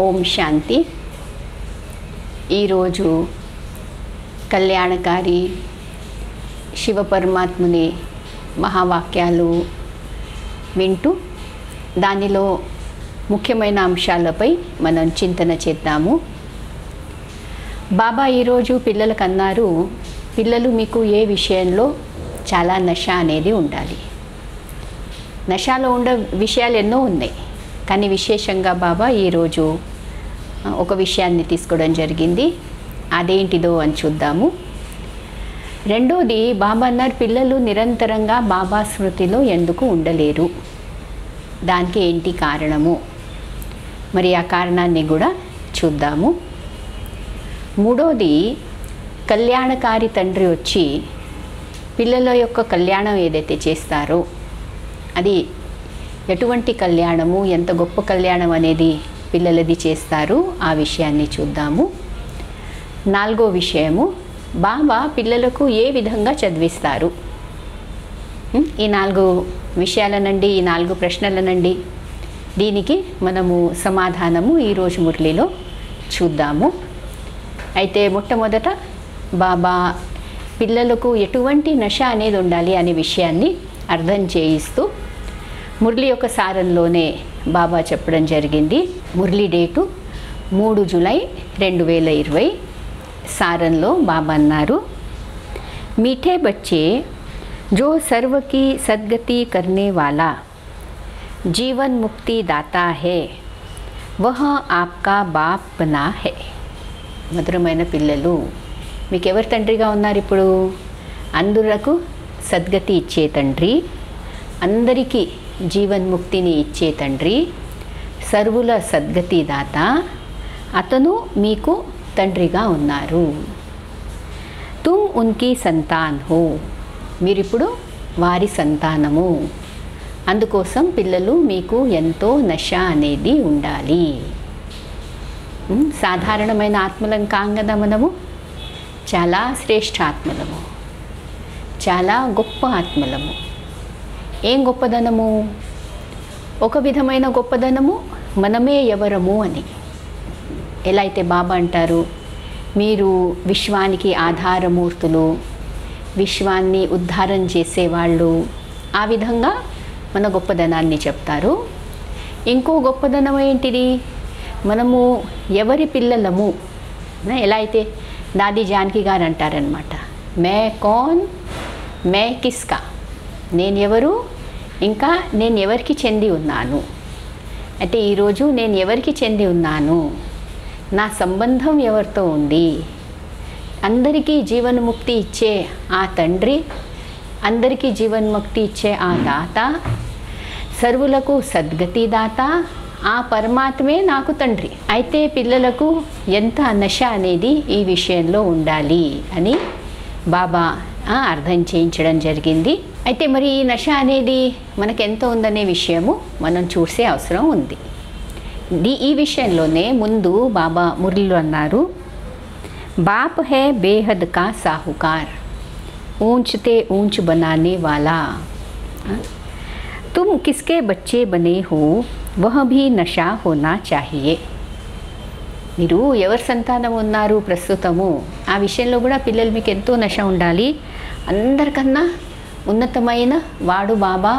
ఓం శాంతి. ఈరోజు కళ్యాణకారి శివ పరమాత్ముని మహావాక్యాలు వింటూ దానిలో ముఖ్యమైన అంశాలపై మనం చింతన చేద్దాము. బాబా ఈరోజు పిల్లలకు అన్నారు పిల్లలు మీకు ఏ విషయంలో చాలా నష అనేది ఉండాలి. నషాలో ఉండే విషయాలు ఎన్నో ఉన్నాయి. కానీ విశేషంగా బాబా ఈరోజు ఒక విషయాన్ని తీసుకోవడం జరిగింది. అదేంటిదో అని చూద్దాము. రెండోది బాబా అన్నారు పిల్లలు నిరంతరంగా బాబా స్మృతిలో ఎందుకు ఉండలేరు? దానికి ఏంటి కారణము? మరి ఆ కారణాన్ని కూడా చూద్దాము. మూడోది కళ్యాణకారి తండ్రి వచ్చి పిల్లల యొక్క కళ్యాణం ఏదైతే చేస్తారో అది ఎటువంటి కళ్యాణము ఎంత గొప్ప కళ్యాణం అనేది పిల్లలది చేస్తారు? ఆ విషయాన్ని చూద్దాము. నాలుగో విషయము బాబా పిల్లలకు ఏ విధంగా చదివిస్తారు? ఈ నాలుగు విషయాలనండి ఈ నాలుగు ప్రశ్నలనండి. దీనికి మనము సమాధానము ఈరోజు మురళిలో చూద్దాము. అయితే మొట్టమొదట బాబా పిల్లలకు ఎటువంటి నష అనేది ఉండాలి అనే విషయాన్ని అర్థం చేయిస్తూ మురళి యొక్క సారంలోనే బాబా చెప్పడం జరిగింది. మురళి డేటు మూడు జూలై రెండు వేల ఇరవై సారంలో బాబా అన్నారు. మీఠే బచ్చే జో సర్వకి సద్గతి కర్నే వాలా జీవన్ ముక్తి దాతా హే వహ ఆప్కా బాప్ నా హే. మధురమైన పిల్లలు మీకు ఎవరు తండ్రిగా ఉన్నారు ఇప్పుడు? అందరకు సద్గతి ఇచ్చే తండ్రి అందరికీ జీవన్ముక్తిని ఇచ్చే తండ్రి సర్వుల సద్గతి దాత అతను మీకు తండ్రిగా ఉన్నారు. తుమ్ ఉన్కి సంతాన్ హో. మీరిప్పుడు వారి సంతానము. అందుకోసం పిల్లలు మీకు ఎంతో నశ అనేది ఉండాలి. సాధారణమైన ఆత్మలం కాం కదా మనము. చాలా శ్రేష్ఠ ఆత్మలము. చాలా గొప్ప ఆత్మలము. ఏం గొప్పదనము? ఒక విధమైన గొప్పదనము మనమే ఎవరము అని. ఎలా అయితే బాబా అంటారు మీరు విశ్వానికి ఆధారమూర్తులు విశ్వాన్ని ఉద్ధారం చేసేవాళ్ళు ఆ విధంగా మన గొప్పదనాన్ని చెప్తారు. ఇంకో గొప్పదనం ఏంటిది? మనము ఎవరి పిల్లలము? ఎలా అయితే దాది జానకి గారు అంటారనమాట మే కోన్ మే కిస్కా. నేను ఎవరు? ఇంకా నేను ఎవరికి చెంది ఉన్నాను? అంటే ఈరోజు నేను ఎవరికి చెంది ఉన్నాను? నా సంబంధం ఎవరితో ఉంది? అందరికీ జీవన్ముక్తి ఇచ్చే ఆ తండ్రి అందరికీ జీవన్ముక్తి ఇచ్చే ఆ దాత సర్వులకు సద్గతి దాత ఆ పరమాత్మే నాకు తండ్రి. అయితే పిల్లలకు ఎంత నశ అనేది ఈ విషయంలో ఉండాలి అని బాబా అర్థం చేయించడం జరిగింది. అయితే మరి ఈ నశ అనేది మనకు ఎంత ఉందనే విషయము మనం చూసే అవసరం ఉంది ది ఈ విషయంలోనే ముందు బాబా మురళిలో అన్నారు బాప్ హే బేహద్ కా సాహుకార్ ऊंचते ऊंच बनाने वाला तुम किसके बच्चे बने हो वह भी नशा होना चाहिए మీరు ఎవరి సంతానం ఉన్నారు ప్రస్తుతము ఆ విషయంలో కూడా పిల్లలు మీకు ఎంతో నశ ఉండాలి అందరికన్నా ఉన్నతమైన వాడు బాబా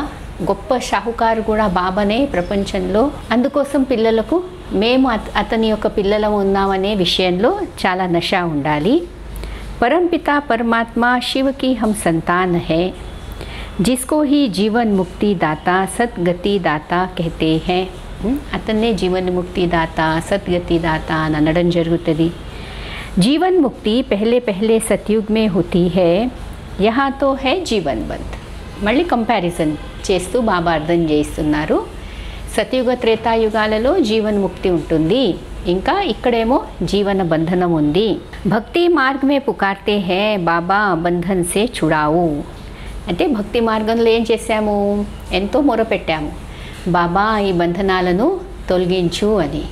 గొప్ప షాహుకారు కూడా బాబానే ప్రపంచంలో అందుకోసం పిల్లలకు మేము అత- అతని యొక్క పిల్లలం ఉన్నామనే విషయంలో చాలా నశ ఉండాలి परमपिता परमात्मा शिव की हम संतान है जिसको ही जीवन मुक्ति दाता सदगति दाता कहते हैं ఉమ్, అతన్నే జీవన్ ముక్తి దాత సద్గతి దాత అని అనడం జరుగుతుంది జీవన్ ముక్తి పెహలే పెహలే సత్యుగ్ మే హోతీ హై యహా తో హై జీవన్ బంధ్ మళ్ళీ కంపారిజన్ చేస్తూ బాబా అర్థం చేస్తున్నారు సతయుగ త్రేతాయుగాలలో జీవన్ముక్తి ఉంటుంది. ఇంకా ఇక్కడేమో జీవన బంధనం ఉంది. భక్తి మార్గమే పుకార్తే హే బాబా బంధన్ సే చుడావు. అంటే భక్తి మార్గంలో ఏం చేశాము? ఎంతో మొరపెట్టాము. బాబా ఈ బంధనాలను తొలగించు అని.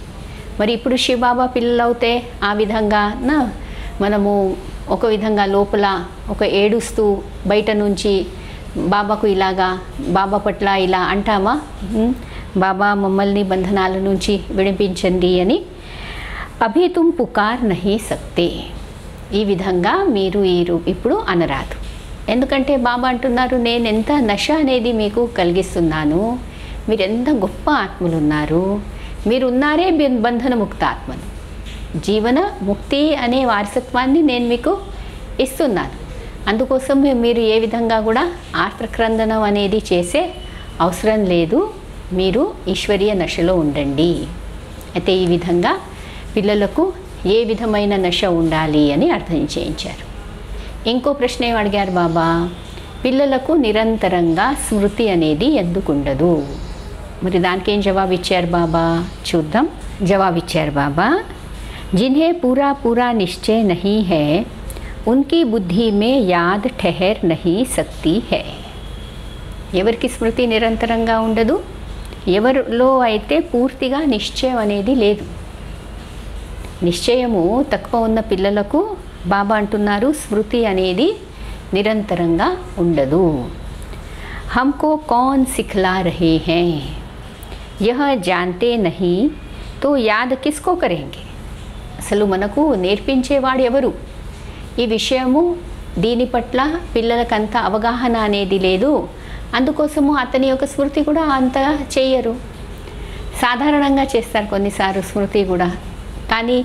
మరి ఇప్పుడు శివబాబా పిల్లలవుతే ఆ విధంగా నా మనము ఒక విధంగా లోపల ఒక ఏడుస్తూ బయట నుంచి బాబాకు ఇలాగా బాబా పట్ల ఇలా అంటామా? బాబా మమ్మల్ని బంధనాల నుంచి విడిపించండి అని అభి తుమ్ పుకార్ నహి సక్తే. ఈ విధంగా మీరు ఈ ఇప్పుడు అనరాదు. ఎందుకంటే బాబా అంటున్నారు నేను ఎంత నశ అనేది మీకు కలిగిస్తున్నాను. మీరు ఎంత గొప్ప ఆత్మలు ఉన్నారు మీరు ఉన్నారే బి- బంధనముక్త ఆత్మలు జీవన ముక్తి అనే వారసత్వాన్ని నేను మీకు ఇస్తున్నాను. అందుకోసం మీరు ఏ విధంగా కూడా ఆత్మక్రందనం అనేది చేసే అవసరం లేదు. మీరు ఈశ్వరీయ నశలో ఉండండి. అయితే ఈ విధంగా పిల్లలకు ఏ విధమైన నశ ఉండాలి అని అర్థం చేయించారు. ఇంకో ప్రశ్న ఏం అడిగారు బాబా? పిల్లలకు నిరంతరంగా స్మృతి అనేది ఎందుకుండదు? మరి దానికి ఏం జవాబు ఇచ్చారు బాబా? చూద్దాం. జవాబు ఇచ్చారు బాబా जिन्हें पूरा पूरा निश्चय नहीं है उनकी बुद्धि में याद ठहर नहीं सकती है ఎవరికి స్మృతి నిరంతరంగా ఉండదు ఎవరిలో అయితే పూర్తిగా నిశ్చయం అనేది లేదు నిశ్చయము తక్కువ ఉన్న పిల్లలకు బాబా అంటున్నారు స్మృతి అనేది నిరంతరంగా ఉండదు हमको कौन सिखला रहे हैं यह जानते नहीं तो याद किसको करेंगे అసలు మనకు నేర్పించేవాడు ఎవరు? ఈ విషయము దీని పట్ల పిల్లలకంత అవగాహన అనేది లేదు. అందుకోసము అతని యొక్క స్మృతి కూడా అంత చేయరు. సాధారణంగా చేస్తారు కొన్నిసార్లు స్మృతి కూడా. కానీ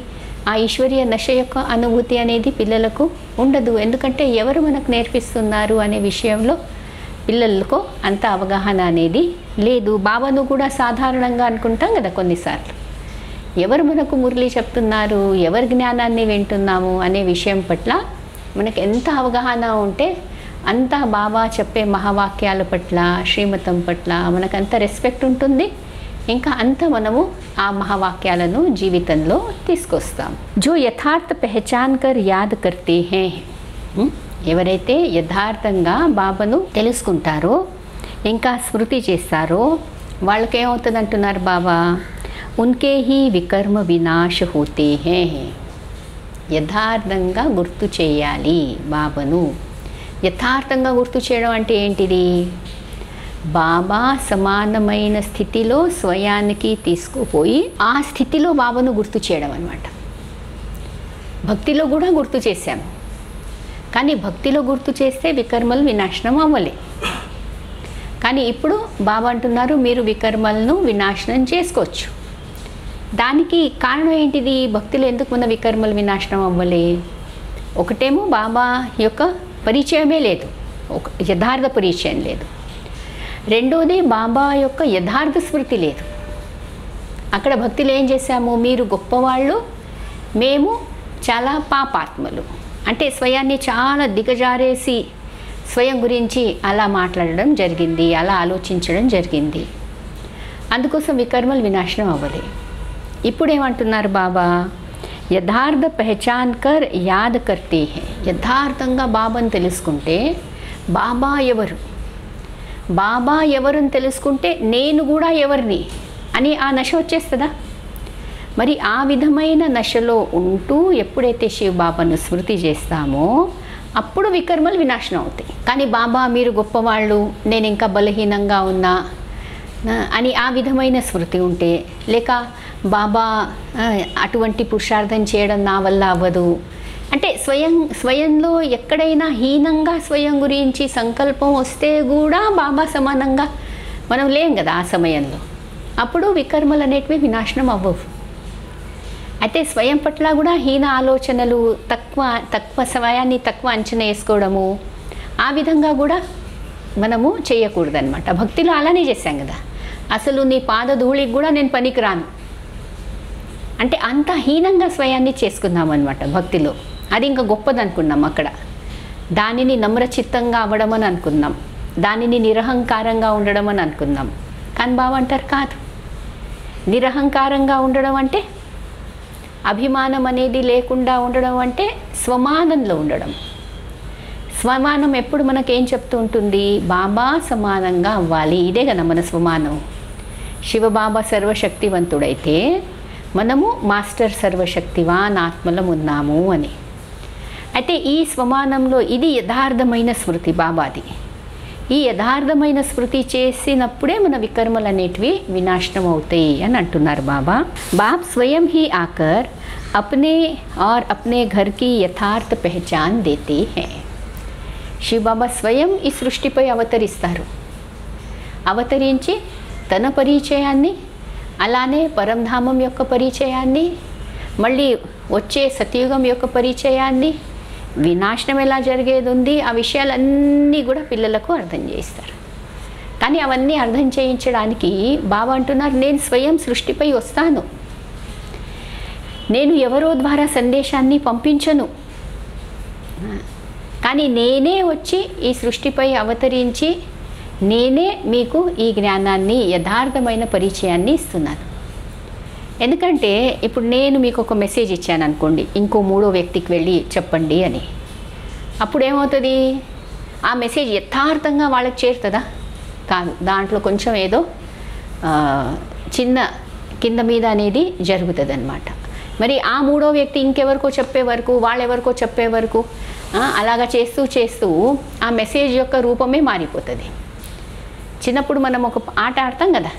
ఆ ఈశ్వరీయ నశ యొక్క అనుభూతి అనేది పిల్లలకు ఉండదు. ఎందుకంటే ఎవరు మనకు నేర్పిస్తున్నారు అనే విషయంలో పిల్లలకు అంత అవగాహన అనేది లేదు. బాబాను కూడా సాధారణంగా అనుకుంటాం కదా కొన్నిసార్లు. ఎవరు మనకు మురళి చెప్తున్నారు? ఎవరి జ్ఞానాన్ని వింటున్నాము అనే విషయం పట్ల మనకు ఎంత అవగాహన ఉంటే అంత బాబా చెప్పే మహావాక్యాల పట్ల శ్రీమతం పట్ల మనకంత రెస్పెక్ట్ ఉంటుంది. ఇంకా అంత మనము ఆ మహావాక్యాలను జీవితంలో తీసుకొస్తాం. జో యథార్థ పెహచాన్ కర్ యాద్ కర్తే హే. ఎవరైతే యథార్థంగా బాబాను తెలుసుకుంటారో ఇంకా స్మృతి చేస్తారో వాళ్ళకేమవుతుంది అంటున్నారు బాబా? ఉన్కే హీ వికర్మ వినాశ హోతే హే యథార్థంగా గుర్తు చేయాలి బాబాను యథార్థంగా గుర్తు చేయడం అంటే ఏంటిది? బాబా సమానమైన స్థితిలో స్వయానికి తీసుకుపోయి ఆ స్థితిలో బాబాను గుర్తు చేయడం అనమాట భక్తిలో కూడా గుర్తు చేశాము కానీ భక్తిలో గుర్తు చేస్తే వికర్మలు వినాశనం అవ్వలే. కానీ ఇప్పుడు బాబా అంటున్నారు మీరు వికర్మలను వినాశనం చేసుకోవచ్చు. దానికి కారణం ఏంటిది? భక్తులు ఎందుకు మన వికర్మలు వినాశనం అవ్వలే? ఒకటేమో బాబా యొక్క పరిచయమే లేదు. ఒక యథార్థ పరిచయం లేదు. రెండోది బాబా యొక్క యథార్థ స్మృతి లేదు. అక్కడ భక్తులు ఏం చేశాము? మీరు గొప్పవాళ్ళు మేము చాలా పాపాత్మలు. అంటే స్వయాన్ని చాలా దిగజారేసి స్వయం గురించి అలా మాట్లాడడం జరిగింది అలా ఆలోచించడం జరిగింది. అందుకోసం వికర్మలు వినాశనం అవ్వలే. ఇప్పుడేమంటున్నారు బాబా? యథార్థ పెహచాన్ కర్ యాద్ కర్తీ హే. యథార్థంగా బాబాని తెలుసుకుంటే బాబా ఎవరు? బాబా ఎవరుని తెలుసుకుంటే నేను కూడా ఎవరిని? అని ఆ నశ వచ్చేస్తుందా? మరి ఆ విధమైన నశలో ఉంటూ ఎప్పుడైతే శివ బాబాను స్మృతి చేస్తామో అప్పుడు వికర్మలు వినాశనం అవుతాయి. కానీ బాబా మీరు గొప్పవాళ్ళు నేను ఇంకా బలహీనంగా ఉన్నా అని ఆ విధమైన స్మృతి ఉంటే లేక బాబా అటువంటి పురుషార్థం చేయడం నా వల్ల అవ్వదు. అంటే స్వయం స్వయంలో ఎక్కడైనా హీనంగా స్వయం గురించి సంకల్పం వస్తే కూడా బాబా సమానంగా మనం లేం కదా ఆ సమయంలో. అప్పుడు వికర్మలు అనేటివి వినాశనం అవ్వవు. అయితే స్వయం పట్ల కూడా హీన ఆలోచనలు తక్కువ తక్కువ సమయాన్ని తక్కువ అంచనా వేసుకోవడము ఆ విధంగా కూడా మనము చేయకూడదనమాట భక్తిలో అలానే చేశాం కదా. అసలు నీ పాద ధూళికి కూడా నేను పనికిరాను. అంటే అంత హీనంగా స్వయాన్ని చేసుకున్నాం అనమాట భక్తిలో. అది ఇంకా గొప్పది అనుకున్నాం అక్కడ. దానిని నమ్రచిత్తంగా అవ్వడం అని అనుకున్నాం. దానిని నిరహంకారంగా ఉండడం అని అనుకున్నాం. కానీ బావ అంటారు కాదు. నిరహంకారంగా ఉండడం అంటే అభిమానం అనేది లేకుండా ఉండడం అంటే స్వమానంలో ఉండడం. స్వమానం ఎప్పుడు మనకేం చెప్తూ ఉంటుంది? బాబా సమానంగా అవ్వాలి. ఇదే కదా మన స్వమానం. శివబాబా సర్వశక్తివంతుడైతే మనము మాస్టర్ సర్వశక్తివాన్ ఆత్మలం ఉన్నాము అని. అయితే ఈ స్వమానంలో ఇది యథార్థమైన స్మృతి బాబాది. ఈ యథార్థమైన స్మృతి చేసినప్పుడే మన వికర్మలు అనేటివి వినాశనం అవుతాయి అని అంటున్నారు బాబా. బాబ్ స్వయం హీ ఆకర్ అప్నే ఆర్ అప్నే ఘర్కి యథార్థ పెహచాన్ దేతే హే. శివ బాబా స్వయం ఈ సృష్టిపై అవతరిస్తారు. అవతరించి తన పరిచయాన్ని అలానే పరంధామం యొక్క పరిచయాన్ని మళ్ళీ వచ్చే సతయుగం యొక్క పరిచయాన్ని వినాశనం ఎలా జరిగేది ఉంది ఆ విషయాలన్నీ కూడా పిల్లలకు అర్థం చేస్తారు కానీ అవన్నీ అర్థం చేయించడానికి బాబా అంటున్నారు నేను స్వయం సృష్టిపై వస్తాను. నేను ఎవరో ద్వారా సందేశాన్ని పంపించను. కానీ నేనే వచ్చి ఈ సృష్టిపై అవతరించి నేనే మీకు ఈ జ్ఞానాన్ని యథార్థమైన పరిచయాన్ని ఇస్తున్నాను. ఎందుకంటే ఇప్పుడు నేను మీకు ఒక మెసేజ్ ఇచ్చాను అనుకోండి ఇంకో మూడో వ్యక్తికి వెళ్ళి చెప్పండి అని. అప్పుడు ఏమవుతుంది ఆ మెసేజ్ యథార్థంగా వాళ్ళకి చేరుతుందా? కాదు దాంట్లో కొంచెం ఏదో చిన్న కింద మీద అనేది జరుగుతుంది అనమాట మరి ఆ మూడో వ్యక్తి ఇంకెవరికో చెప్పే వరకు వాళ్ళెవరికో చెప్పే వరకు అలాగా చేస్తూ చేస్తూ ఆ మెసేజ్ యొక్క రూపమే మారిపోతుంది. చిన్నప్పుడు మనం ఒక ఆట ఆడతాం కదా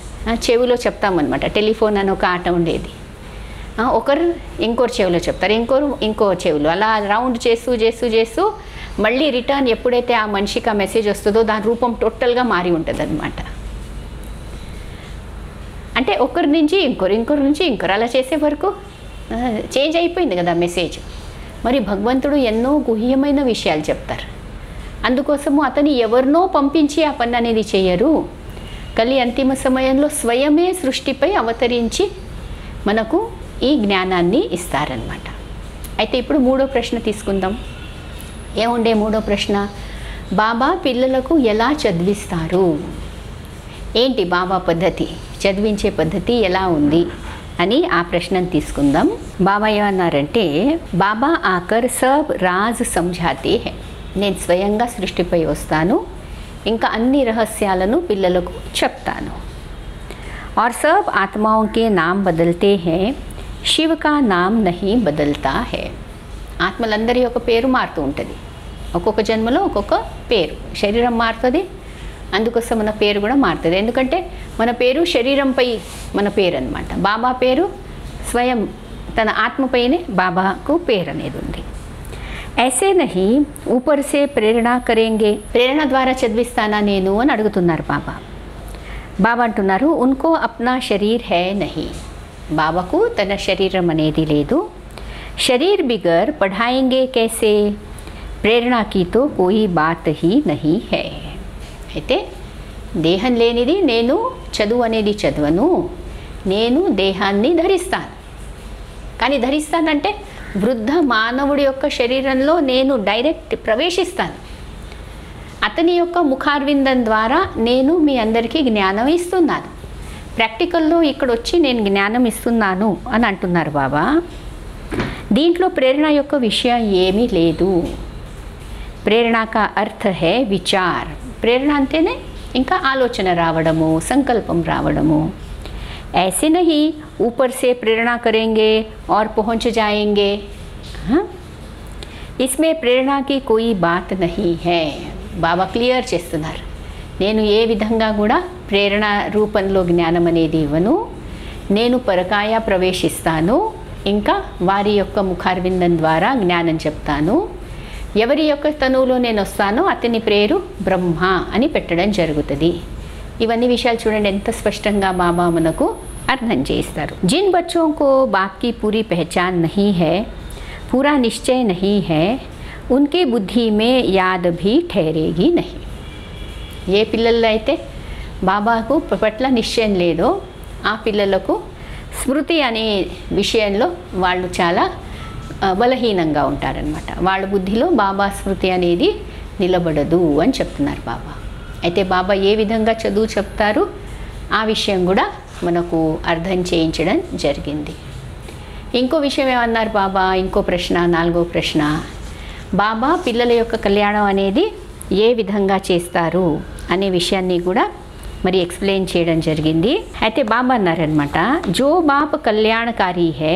చెవిలో చెప్తామన్నమాట. టెలిఫోన్ అని ఒక ఆట ఉండేది. ఒకరు ఇంకోరు చెవిలో చెప్తారు ఇంకోరు ఇంకో చెవిలో. అలా రౌండ్ చేస్తూ చేస్తూ చేస్తూ మళ్ళీ రిటర్న్ ఎప్పుడైతే ఆ మనిషికి ఆ మెసేజ్ వస్తుందో దాని రూపం టోటల్గా మారి ఉంటుంది అనమాట అంటే ఒకరి నుంచి ఇంకొరు ఇంకొరి నుంచి ఇంకొరు అలా చేసే వరకు చేంజ్ అయిపోయింది కదా మెసేజ్. మరి భగవంతుడు ఎన్నో గుహ్యమైన విషయాలు చెప్తారు. అందుకోసము అతని ఎవరినో పంపించి ఆ పని అనేది చేయరు. కలి అంతిమ సమయంలో స్వయమే సృష్టిపై అవతరించి మనకు ఈ జ్ఞానాన్ని ఇస్తారనమాట అయితే ఇప్పుడు మూడో ప్రశ్న తీసుకుందాం. ఏముండే మూడో ప్రశ్న? బాబా పిల్లలకు ఎలా చదివిస్తారు? ఏంటి బాబా పద్ధతి? చదివించే పద్ధతి ఎలా ఉంది? అని ఆ ప్రశ్నను తీసుకుందాం. బాబా ఏమన్నారంటే బాబా ఆకర్ సబ్ రాజ్ సంజాతి హే. నేను స్వయంగా సృష్టిపై వస్తాను ఇంకా అన్ని రహస్యాలను పిల్లలకు చెప్తాను और सब आत्माओं के नाम बदलते हैं శివ కా నామ్ నహి బదల్తా హే ఆత్మలందరి యొక్క పేరు మారుతూ ఉంటుంది ఒక్కొక్క జన్మలో ఒక్కొక్క పేరు శరీరం మారుతుంది అందుకోసం మన పేరు కూడా మారుతుంది ఎందుకంటే మన పేరు శరీరంపై మన పేరు అనమాట బాబా పేరు స్వయం తన ఆత్మపైనే బాబాకు పేరు అనేది ఉంది ऐसे नहीं ऊपर ప్రేరణ కరేంగే ప్రేరణ ద్వారా చదివిస్తానా నేను అని అడుగుతున్నారు బాబా బాబా అంటున్నారు ఉన్కో అప్నా శరీర్ హే నహి బాబాకు తన శరీరం అనేది లేదు శరీర్ బిగర్ పఢాయింగే కేసే ప్రేరణకితో కోయి బాత్ హీ నహి హే అయితే దేహం లేనిది నేను చదువు అనేది చదవను నేను దేహాన్ని ధరిస్తాను కానీ ధరిస్తానంటే వృద్ధ మానవుడి యొక్క శరీరంలో నేను డైరెక్ట్ ప్రవేశిస్తాను అతని యొక్క ముఖార్విందం ద్వారా నేను మీ అందరికీ జ్ఞానం ఇస్తున్నాను ప్రాక్టికల్లో ఇక్కడ వచ్చి నేను జ్ఞానం ఇస్తున్నాను అని అంటున్నారు బాబా దీంట్లో ప్రేరణ యొక్క విషయం ఏమీ లేదు ప్రేరణ కా అర్థ హే విచార్ ప్రేరణ అంటేనే ఇంకా ఆలోచన రావడము సంకల్పం రావడము ऐसे नहीं ऊपर से प्रेरणा करेंगे और पहुंच जाएंगे हाँ? इसमें ప్రేరణ की कोई बात नहीं है బాబా క్లియర్ చేస్తున్నారు నేను ఏ విధంగా కూడా ప్రేరణ రూపంలో జ్ఞానం అనేది ఇవ్వను నేను పరకాయ ప్రవేశిస్తాను ఇంకా వారి యొక్క ముఖార్విందం ద్వారా జ్ఞానం చెప్తాను ఎవరి యొక్క తనువులో నేను వస్తానో అతని పేరు బ్రహ్మ అని పెట్టడం జరుగుతుంది ఇవన్నీ విషయాలు చూడండి ఎంత స్పష్టంగా బాబా మనకు అర్థం చేస్తారు జిన్ బచ్చోं को बाप की पूरी पहचान नहीं है पूरा निश्चय नहीं है उनकी बुद्धि में याद भी ठहरेगी नहीं ఏ పిల్లల్లో అయితే బాబాకు పట్ల నిశ్చయం లేదో ఆ పిల్లలకు స్మృతి అనే విషయంలో వాళ్ళు చాలా ఆ, బలహీనంగా ఉంటారనమాట వాళ్ళ బుద్ధిలో బాబా స్మృతి అనేది నిలబడదు అని చెప్తున్నారు బాబా అయితే బాబా ఏ విధంగా చదువు చెప్తారు ఆ విషయం కూడా మనకు అర్థం చేయించడం జరిగింది ఇంకో విషయం ఏమన్నారు బాబా ఇంకో ప్రశ్న నాలుగో ప్రశ్న బాబా పిల్లల యొక్క కళ్యాణం అనేది ఏ విధంగా చేస్తారు అనే విషయాన్ని కూడా మరి ఎక్స్ప్లెయిన్ చేయడం జరిగింది అయితే బాబా అన్నారనమాట జో బాప్ కళ్యాణకారి హే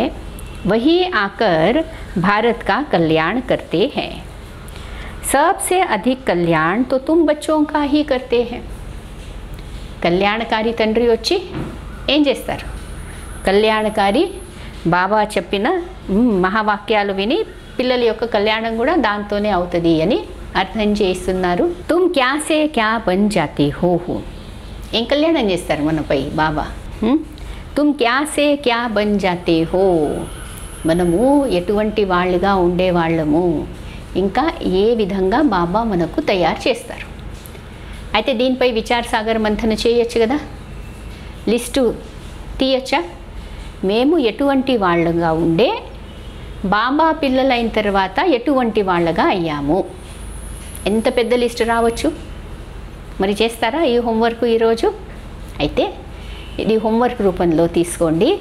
వహీ ఆకర్ భారత్ కా కళ్యాణ్ కర్తే హే सबसे अधिक कल्याण तो तुम बच्चों का ही करते हैं కళ్యాణకారి తండ్రి వచ్చి ఏం చేస్తారు? కళ్యాణకారి బాబా చెప్పిన మహావాక్యాలు విని పిల్లల యొక్క కళ్యాణం కూడా దాంతోనే అవుతుంది అని అర్థం చేస్తున్నారు. తుమ్ క్యాసే క్యా బన్ జాతే హోహో ఏం కళ్యాణం చేస్తారు మనపై బాబా? తుమ్ క్యాసే క్యా బన్ జాతే హో. మనము ఎటువంటి వాళ్ళుగా ఉండేవాళ్ళము. ఇంకా ఏ విధంగా బాబా మనకు తయారు చేస్తారు? అయితే దీనిపై విచార సాగర్ మంథన చేయొచ్చు కదా. లిస్టు తీయచ్చా? మేము ఎటువంటి వాళ్ళగా ఉండే బాబా పిల్లలైన తర్వాత ఎటువంటి వాళ్ళగా అయ్యాము? ఎంత పెద్ద లిస్టు రావచ్చు? మరి చేస్తారా ఈ హోంవర్క్ ఈరోజు? అయితే ఇది హోంవర్క్ రూపంలో తీసుకోండి.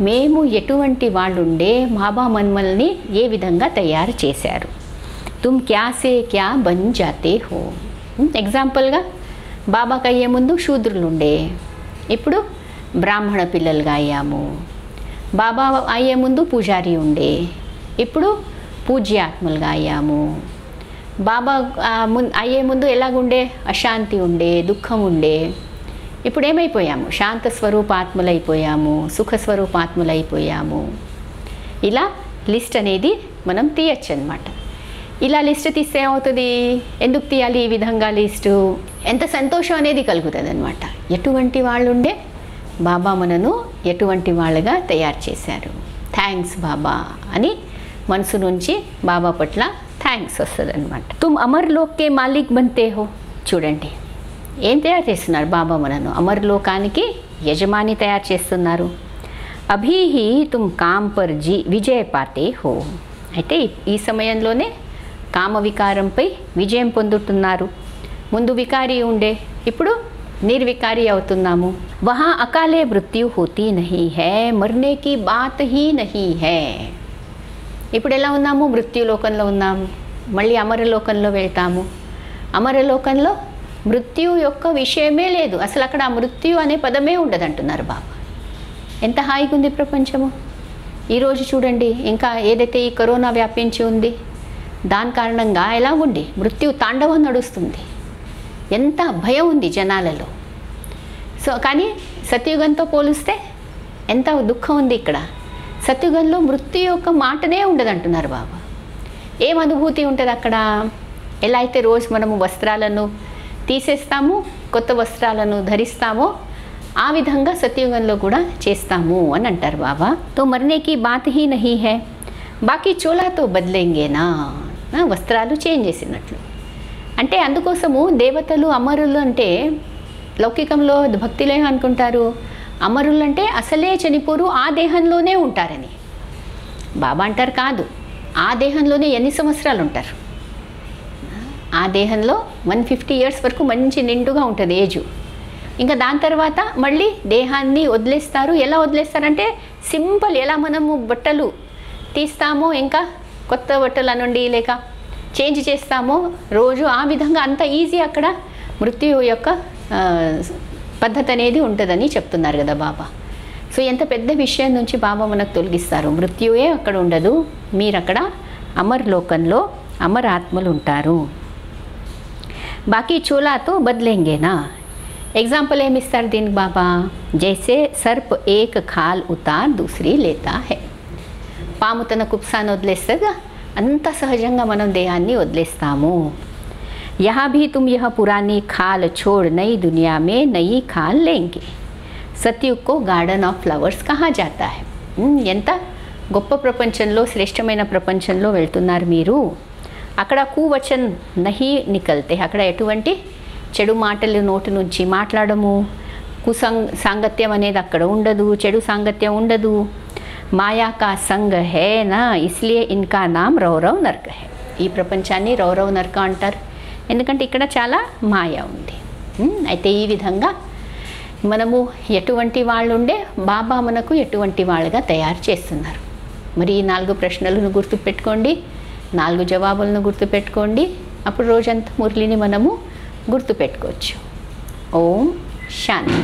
మేము ఎటువంటి వాళ్ళు ఉండే బాబా మన్మల్ని ఏ విధంగా తయారు చేశారు? తుమ్ క్యాసే క్యా బన్ జాతే హో? ఎగ్జాంపుల్గా బాబాకి అయ్యే ముందు శూద్రులు ఉండే ఇప్పుడు బ్రాహ్మణ పిల్లలుగా అయ్యాము. బాబా అయ్యే ముందు పూజారి ఉండే. ఇప్పుడు పూజ్యాత్ములుగా అయ్యాము. బాబా ఆ, అయ్యే ముందు ఎలాగుండే? అశాంతి ఉండే దుఃఖం ఉండే. ఇప్పుడు ఏమైపోయాము? శాంత స్వరూపాత్ములైపోయాము సుఖ స్వరూపాత్ములైపోయాము. ఇలా లిస్ట్ అనేది మనం తీయచ్చు అనమాట ఇలా లిస్ట్ తీస్తే ఏమవుతుంది? ఎందుకు తీయాలి ఈ విధంగా లిస్టు? ఎంత సంతోషం అనేది కలుగుతుంది అనమాట ఎటువంటి వాళ్ళు ఉండే బాబా మనను ఎటువంటి వాళ్ళుగా తయారు చేశారు. థ్యాంక్స్ బాబా అని మనసు నుంచి బాబా పట్ల థ్యాంక్స్ వస్తుంది అనమాట తుమ్ అమర్లోకే మాలిక్ బంతే హో? చూడండి. ఏం తయారు చేస్తున్నారు బాబా మనను? అమర్లోకానికి యజమాని తయారు చేస్తున్నారు. అభీహి తుమ్ కామ్ పర్ జీ విజయ పాతే హో? అయితే ఈ సమయంలోనే కామవికారంపై విజయం పొందుతున్నారు. ముందు వికారి ఉండే ఇప్పుడు నిర్వికారి అవుతున్నాము. వహా అకాలే మృత్యు హోతీ నహీ హై మర్నే బాత్ హీ నహీ హై. ఇప్పుడు ఎలా ఉన్నాము? మృత్యులోకంలో ఉన్నాము. మళ్ళీ అమరలోకంలో వెళ్తాము. అమరలోకంలో మృత్యు యొక్క విషయమే లేదు. అసలు అక్కడ ఆ మృత్యు అనే పదమే ఉండదు అంటున్నారు బాబా. ఎంత హాయిగా ఉంది ప్రపంచము ఈరోజు చూడండి ఇంకా ఏదైతే ఈ కరోనా వ్యాపించి ఉంది దాని కారణంగా ఎలాగుండి? మృత్యు తాండవం నడుస్తుంది. ఎంత భయం ఉంది జనాలలో. సో కానీ సత్యుగంతో పోలిస్తే ఎంత దుఃఖం ఉంది ఇక్కడ. సత్యుగంలో మృత్యు యొక్క మాటనే ఉండదంటున్నారు బాబా. ఏం అనుభూతి ఉంటుంది అక్కడ? ఎలా అయితే రోజు మనము వస్త్రాలను తీసేస్తాము కొత్త వస్త్రాలను ధరిస్తామో ఆ విధంగా సత్యుగంలో కూడా చేస్తాము అని అంటారు బాబా. తో మరనేకి బాత్ హీ నహీ హై బాకీ చోలాతో బదిలేంగేనా? వస్త్రాలు చేంజ్ చేసినట్లు. అంటే అందుకోసము దేవతలు అమరులు అంటే లౌకికంలో భక్తిలో అనుకుంటారు? అమరులు అంటే అసలే చనిపోరు ఆ దేహంలోనే ఉంటారని. బాబా అంటారు కాదు. ఆ దేహంలోనే ఎన్ని సంవత్సరాలు ఉంటారు ఆ దేహంలో వన్ ఫిఫ్టీ ఇయర్స్ వరకు మంచి నిండుగా ఉంటుంది ఏజు. ఇంకా దాని తర్వాత మళ్ళీ దేహాన్ని వదిలేస్తారు. ఎలా వదిలేస్తారంటే సింపుల్ ఎలా మనము బట్టలు తీస్తామో ఇంకా కొత్త బట్టల నుండి లేక చేంజ్ చేస్తామో రోజు ఆ విధంగా అంత ఈజీ అక్కడ మృత్యు యొక్క పద్ధతి అనేది ఉంటుందని చెప్తున్నారు కదా బాబా. సో ఎంత పెద్ద విషయం నుంచి బాబా మనకు తొలగిస్తారు. మృత్యువే అక్కడ ఉండదు. మీరు అక్కడ అమర్ లోకంలో ఆత్మలు ఉంటారు. బాకీ చోలాతో బదిలేంగేనా? ఎగ్జాంపుల్ ఏమిస్తారు దీనికి బాబా? జైసే సర్ప్ ఏక్ ఖాల్ ఉతార్ దూసరి లేతా హై. పాము తన కుప్సాను వదిలేస్తుందా? అంత సహజంగా మనం దేహాన్ని వదిలేస్తాము. యహా భీ తుమ్ యహ పురాణి ఖాల్ చోడ్ నయి దునియా మే నయి ఖాల్ లేంగి. సత్యుక్కో గార్డెన్ ఆఫ్ ఫ్లవర్స్ కహా జాతా ఎంత గొప్ప ప్రపంచంలో శ్రేష్టమైన ప్రపంచంలో వెళ్తున్నారు మీరు. అక్కడ కూవచన్ నహి నికల్తే. అక్కడ ఎటువంటి చెడు మాటలు నోటి నుంచి మాట్లాడము. కుసంగ సాంగత్యం అనేది అక్కడ ఉండదు. చెడు సాంగత్యం ఉండదు. మాయా కా సంగ్ హే నా ఇస్లియే ఇన్కా నామ్ రౌరవ్ నర్క హే ఈ ప్రపంచాన్ని రౌరవ్ నర్క అంటారు. ఎందుకంటే ఇక్కడ చాలా మాయా ఉంది. అయితే ఈ విధంగా మనము ఎటువంటి వాళ్ళు ఉండే బాబా మనకు ఎటువంటి వాళ్ళుగా తయారు చేస్తున్నారు. మరి ఈ నాలుగు ప్రశ్నలను గుర్తుపెట్టుకోండి నాలుగు జవాబులను గుర్తుపెట్టుకోండి అప్పుడు రోజంతా మురళిని మనము గుర్తుపెట్టుకోవచ్చు. ఓం శాంతి.